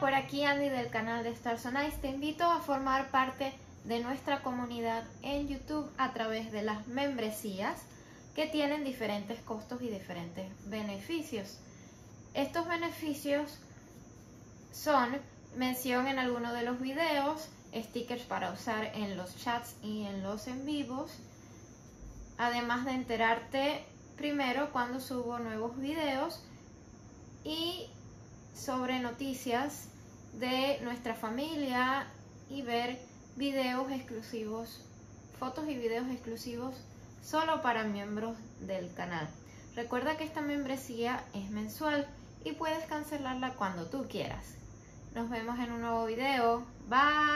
por aquí Andy del canal de Stars on Ice. Te invito a formar parte de nuestra comunidad en YouTube a través de las membresías que tienen diferentes costos y diferentes beneficios. Estos beneficios son mención en alguno de los videos, stickers para usar en los chats y en los en vivos, además de enterarte primero cuando subo nuevos videos y sobre noticias de nuestra familia y ver videos exclusivos, fotos y videos exclusivos solo para miembros del canal. Recuerda que esta membresía es mensual y puedes cancelarla cuando tú quieras. Nos vemos en un nuevo video. Bye.